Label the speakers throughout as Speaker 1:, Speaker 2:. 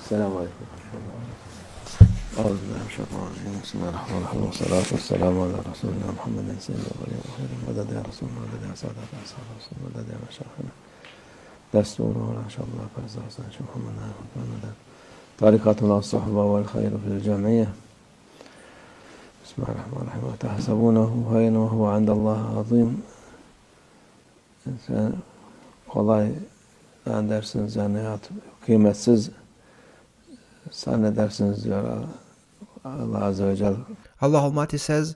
Speaker 1: السلام عليكم أعوذ بالله من الشيطان الرجيم بسم الله الرحمن الرحيم والصلاة والسلام على رسولنا محمد سيد الأولين وخير المدد يا رسول الله مدد يا سادة أصحاب رسول الله مدد يا مشايخنا دستور ولا شاء الله فرزا حسن محمد مدد طريقتنا الصحبة والخير في الجمعية بسم الله الرحمن الرحيم. وتحسبونه هين وهو عند الله عظيم. إنسان قلعي سان درسن زنيات قيمة سز. سان درسن زيارة. الله عز
Speaker 2: وجل. الله Almighty says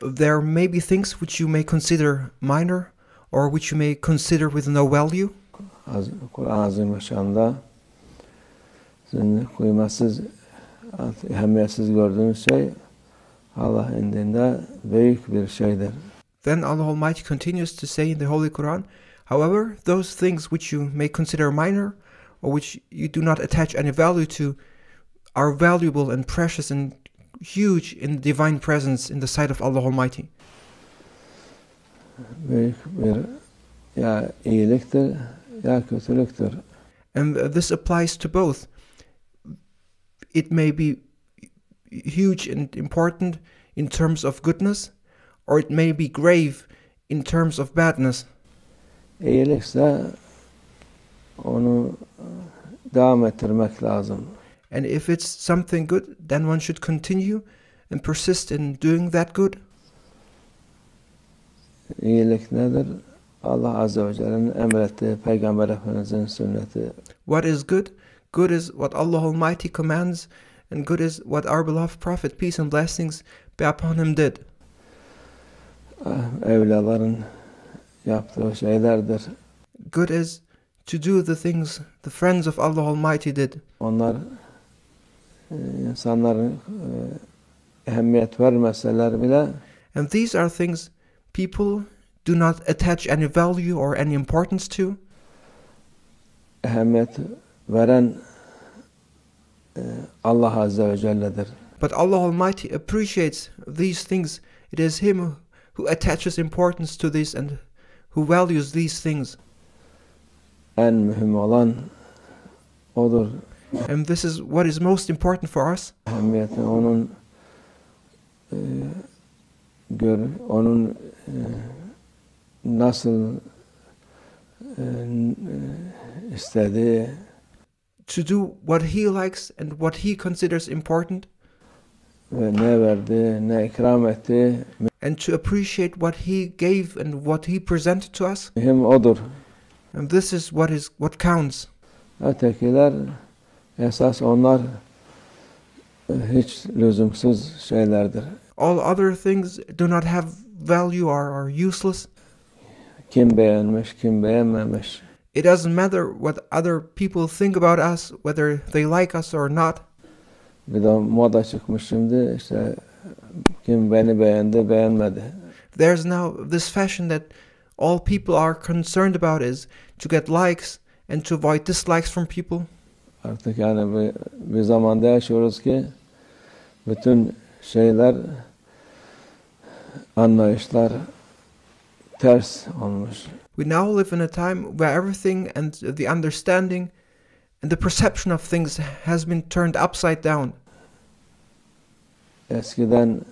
Speaker 2: there may be things which you may consider minor or which you may consider with no value.
Speaker 1: Kıymetsiz, ehemmiyetsiz gördüğünüz şey Allah indinde büyük bir şeydir.
Speaker 2: Then Allah Almighty continues to say in the Holy Quran, However, those things which you may consider minor or which you do not attach any value to are valuable and precious and huge in the divine presence in the sight of Allah Almighty.
Speaker 1: Büyük bir ya iyiliktir ya kötülüktür.
Speaker 2: And this applies to both. It may be huge and important in terms of goodness, or it may be grave in terms of badness.
Speaker 1: İyilikse onu devam ettirmek lazım.
Speaker 2: And if it's something good, then one should continue and persist in doing that good.
Speaker 1: İyilik nedir? Allah Azze ve Celle'nin emrettiği Peygamber Efendimiz'in sünneti.
Speaker 2: What is good? Good is what Allah Almighty commands, and good is what our beloved Prophet, peace and blessings be upon him, did.
Speaker 1: Ah, yaptığı şeylerdir.
Speaker 2: Good is to do the things the friends of Allah Almighty did.
Speaker 1: Onlar insanların ehemmiyet vermeseler bile
Speaker 2: And these are things people do not attach any value or any importance to,
Speaker 1: ehemmiyet veren Allah Azze ve Celle'dir.
Speaker 2: but Allah Almighty appreciates these things. It is Him who attaches importance to this and who values these things.
Speaker 1: En mühim olan odur.
Speaker 2: And this is what is most important for us.
Speaker 1: Ehemmiyeti onun e, gör, onun e, nasıl e, istediği
Speaker 2: To do what He likes and what He considers important,
Speaker 1: ve ne verdiği, ne ikram ettiği
Speaker 2: and to appreciate what He gave and what He presented to us. And this is what is what counts.
Speaker 1: Ötekiler esas onlar hiç lüzumsuz şeylerdir.
Speaker 2: All other things do not have value or are useless.
Speaker 1: Kim beğenmiş, kim beğenmemiş.
Speaker 2: It doesn't matter what other people think about us, whether they like us or not. There's now this fashion that all people are concerned about is to get likes and to avoid dislikes from people.
Speaker 1: Artık yani bir zamanda yaşıyoruz ki bütün şeyler, anlayışlar ters olmuş.
Speaker 2: We now live in a time where everything and the understanding and the perception of things has been turned upside down.
Speaker 1: Eskiden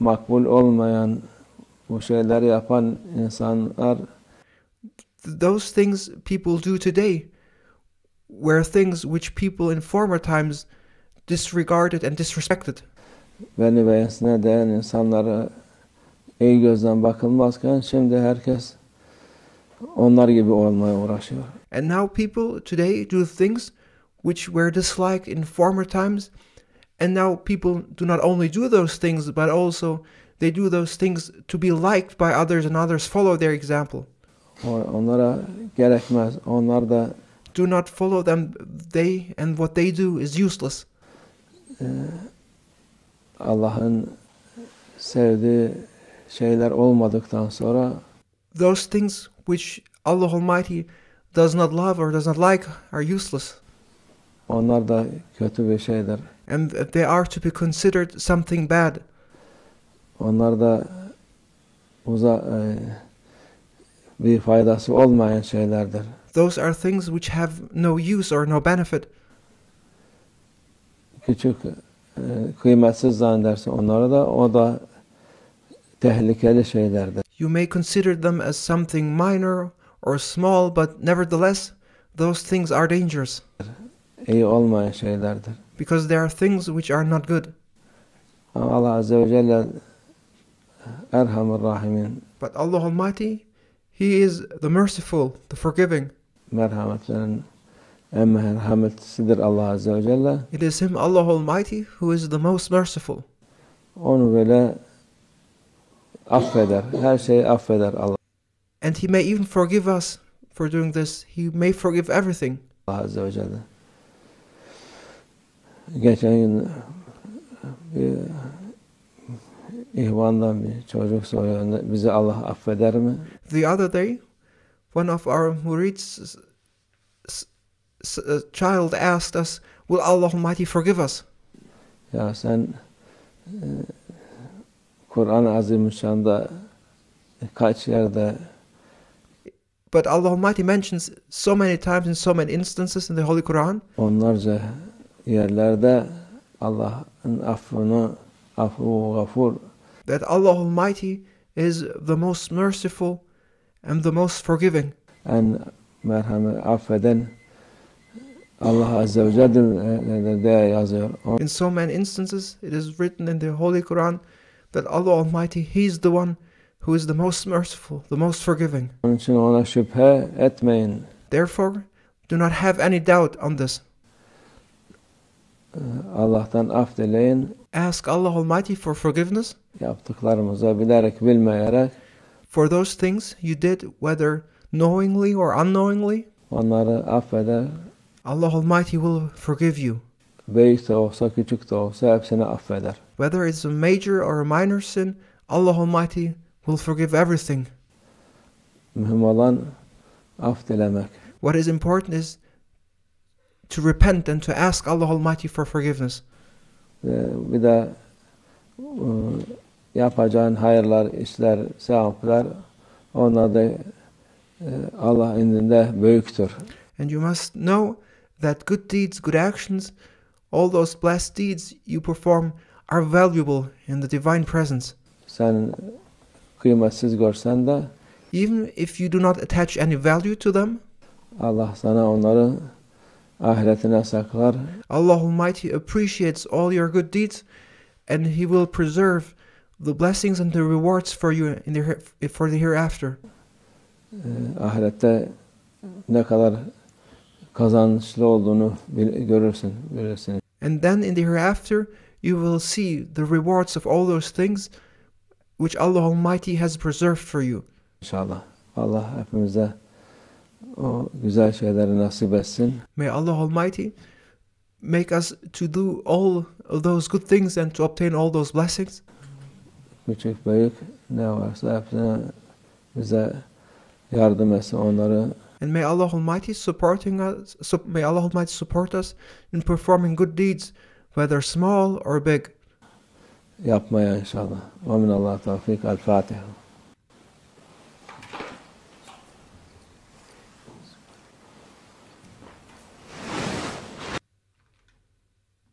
Speaker 1: makbul olmayan bu şeyleri yapan insanlar
Speaker 2: Those things people do today were things which people in former times disregarded and disrespected.
Speaker 1: beni beğensine değen insanlara iyi gözden bakılmazken şimdi herkes onlar gibi olmaya uğraşıyor.
Speaker 2: And now people today do things which were disliked in former times, and now people do not only do those things, but also they do those things to be liked by others, and others follow their example.
Speaker 1: Onlara gerekmez. Onlar da
Speaker 2: Do not follow them. They and what they do is useless.
Speaker 1: Allah'ın sevdiği şeyler olmadıktan sonra
Speaker 2: Those things which Allah Almighty does not love or does not like are useless.
Speaker 1: onlar da kötü bir şeydir.
Speaker 2: and they are to be considered something bad.
Speaker 1: Onlar da uza e, bir faydası olmayan şeylerdir.
Speaker 2: Those are things which have no use or no benefit.
Speaker 1: Küçük e, kıymetsiz zannedersin onlara da o da tehlikeli şeylerdir.
Speaker 2: You may consider them as something minor or small, but nevertheless, those things are dangerous
Speaker 1: İyi olmayan şeylerdir.
Speaker 2: because there are things which are not good.
Speaker 1: Allah Azze ve Celle Erhamur Rahimin
Speaker 2: But Allah Almighty, He is the merciful, the forgiving.
Speaker 1: merhametlerin en merhametlisidir Allah Azze ve Celle.
Speaker 2: It is Him, Allah Almighty, who is the most merciful.
Speaker 1: Onu böyle affeder. Her şeyi affeder Allah
Speaker 2: And He may even forgive us for doing this. He may forgive everything.
Speaker 1: Azze ve Celle. Geçen gün bir ihvandan bir çocuk soruyor. Bizi Allah affeder mi?
Speaker 2: The other day, one of our murids, a child asked us, Will Allah Almighty forgive us?
Speaker 1: Ya sen e, Kur'an-ı Azimüşşan'da kaç yerde
Speaker 2: But Allah Almighty mentions so many times in so many instances in the Holy Quran
Speaker 1: onlarca yerlerde Allah'ın affını afu gafur
Speaker 2: that Allah Almighty is the most merciful and the most forgiving.
Speaker 1: en merhamet affeden Allah Azze ve yazıyor.
Speaker 2: In so many instances, it is written in the Holy Quran that Allah Almighty, He is the one who is the most merciful, the most forgiving.
Speaker 1: Onun için ona şüphe etmeyin.
Speaker 2: Therefore, do not have any doubt on this.
Speaker 1: Allah'tan af dileyin.
Speaker 2: Ask Allah Almighty for forgiveness
Speaker 1: Yaptıklarımıza bilerek bilmeyerek
Speaker 2: for those things you did, whether knowingly or unknowingly.
Speaker 1: onları affeder.
Speaker 2: Allah Almighty will forgive you.
Speaker 1: Büyük de olsa küçük de olsa hepsini affeder.
Speaker 2: Whether it's a major or a minor sin, Allah Almighty will forgive everything. What is important is to repent and to ask Allah Almighty for forgiveness.
Speaker 1: Bir de yapacağın hayırlar, işler, sevaplar onlar da Allah indinde büyüktür.
Speaker 2: And you must know that good deeds, good actions, all those blessed deeds you perform are valuable in the divine presence.
Speaker 1: Sen kıymetsiz görsen de
Speaker 2: Even if you do not attach any value to them,
Speaker 1: Allah sana onları ahiretine saklar.
Speaker 2: Allah Almighty appreciates all your good deeds and He will preserve the blessings and the rewards for you in the, for the hereafter.
Speaker 1: Ahirette ne kadar kazançlı olduğunu görürsün, bilirsin.
Speaker 2: And then in the hereafter, you will see the rewards of all those things which Allah Almighty has preserved for you.
Speaker 1: İnşallah. Allah hepimize o güzel şeyleri nasip etsin.
Speaker 2: May Allah Almighty make us to do all of those good things and to obtain all those blessings.
Speaker 1: Küçük büyük ne varsa hepsine bize yardım etsin onları
Speaker 2: And may Allah Almighty supporting us, may Allah Almighty support us in performing good deeds, whether small or big.
Speaker 1: yapmaya inşallah. Fatiha.